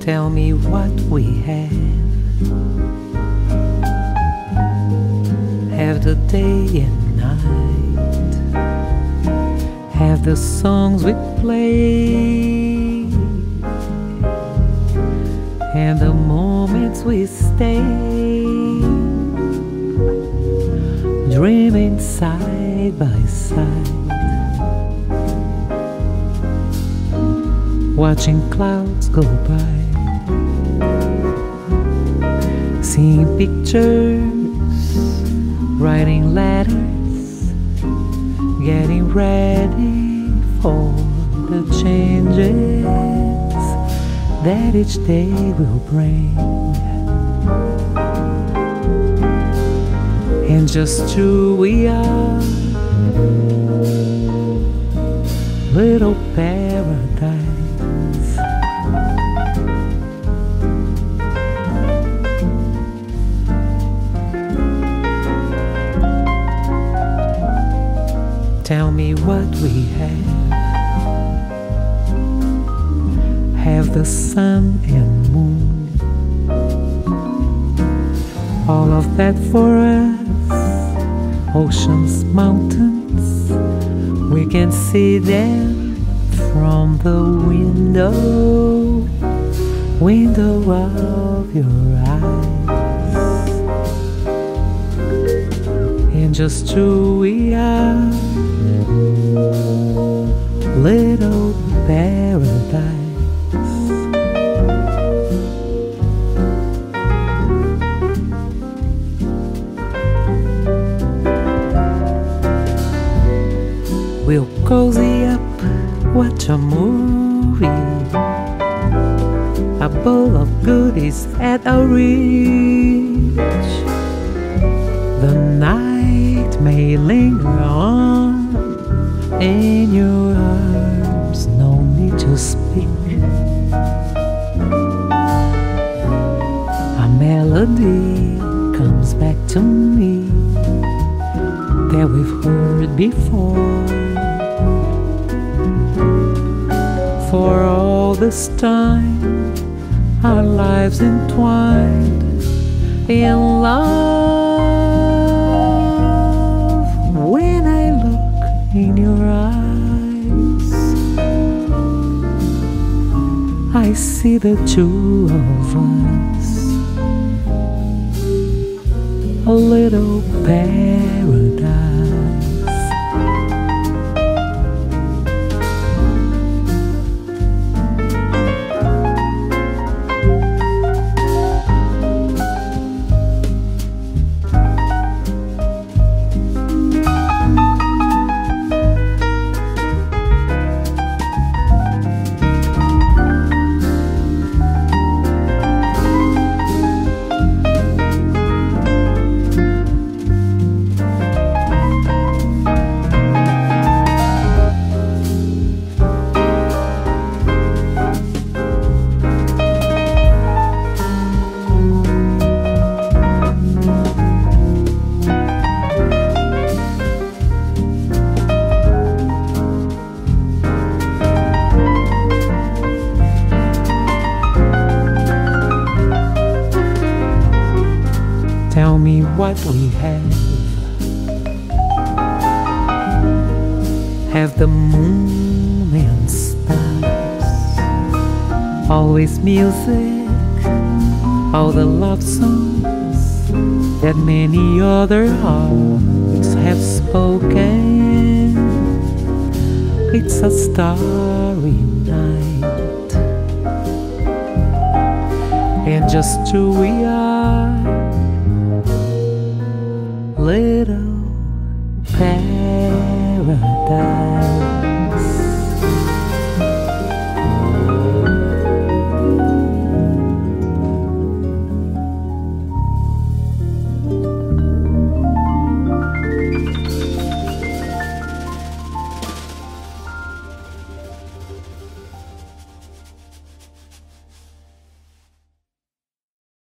Tell me what we have. Have the day and night. Have the songs we play. And the moments we stay. Side by side. Watching clouds go by. Seeing pictures, writing letters, getting ready for the changes that each day will bring. And just who we are, little paradise. Tell me what we have. Have the sun and moon. All of that for us. Oceans, mountains. We can see them from the window. Window of your eyes. And just two we are little paradise. Cozy up, watch a movie. A bowl of goodies at our reach. The night may linger on in your arms, no need to speak. A melody comes back to me that we've heard before. For all this time, our lives entwined in love. When I look in your eyes, I see the two of us, a little paradise. Tell me what we have. Have the moon and stars. Always music, all the love songs that many other hearts have spoken. It's a starry night, and just two we are